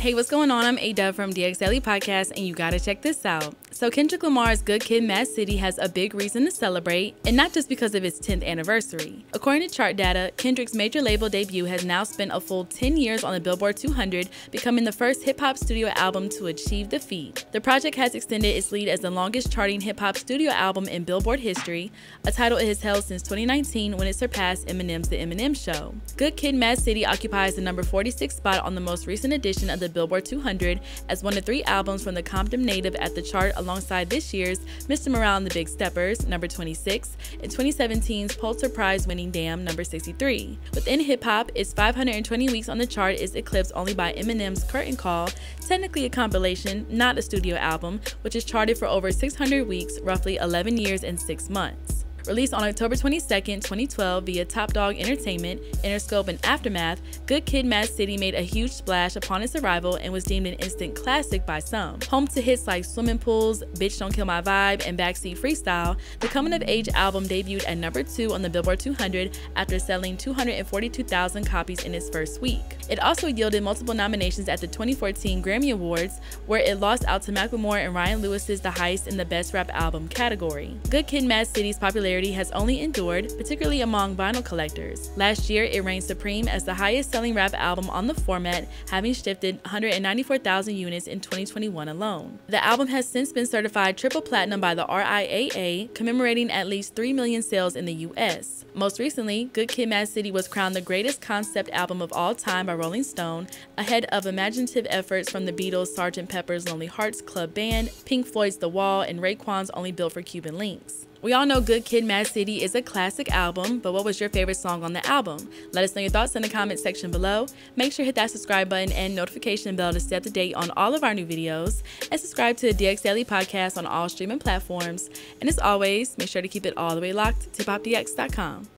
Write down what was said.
Hey, what's going on? I'm A Dub from DX Daily Podcast, and you gotta check this out. So, Kendrick Lamar's Good Kid Mad City has a big reason to celebrate, and not just because of its 10th anniversary. According to chart data, Kendrick's major label debut has now spent a full 10 years on the Billboard 200, becoming the first hip hop studio album to achieve the feat. The project has extended its lead as the longest charting hip hop studio album in Billboard history, a title it has held since 2019 when it surpassed Eminem's The Eminem Show. Good Kid Mad City occupies the number 46 spot on the most recent edition of the Billboard 200 as one of three albums from the Compton native at the chart alongside this year's Mr. Morale and the Big Steppers, number 26, and 2017's Pulitzer Prize winning Damn, number 63. Within hip hop, its 520 weeks on the chart is eclipsed only by Eminem's Curtain Call, technically a compilation, not a studio album, which is charted for over 600 weeks, roughly 11 years and 6 months. Released on October 22, 2012 via Top Dawg Entertainment, Interscope, and Aftermath, Good Kid Mad City made a huge splash upon its arrival and was deemed an instant classic by some. Home to hits like Swimming Pools, Bitch Don't Kill My Vibe, and Backseat Freestyle, the coming of age album debuted at number 2 on the Billboard 200 after selling 242,000 copies in its first week. It also yielded multiple nominations at the 2014 Grammy Awards, where it lost out to Macklemore and Ryan Lewis's The Heist in the Best Rap Album category. Good Kid Mad City's popularity popularity has only endured, particularly among vinyl collectors. Last year, it reigned supreme as the highest selling rap album on the format, having shifted 194,000 units in 2021 alone. The album has since been certified triple platinum by the RIAA, commemorating at least 3 million sales in the US. Most recently, Good Kid Mad City was crowned the greatest concept album of all time by Rolling Stone, ahead of imaginative efforts from the Beatles' Sgt. Pepper's Lonely Hearts Club Band, Pink Floyd's The Wall, and Raekwon's Only Built for Cuban Links. We all know Good Kid Mad City is a classic album, but what was your favorite song on the album? Let us know your thoughts in the comment section below. Make sure to hit that subscribe button and notification bell to stay up to date on all of our new videos, and subscribe to the DX Daily Podcast on all streaming platforms. And as always, make sure to keep it all the way locked to hiphopdx.com.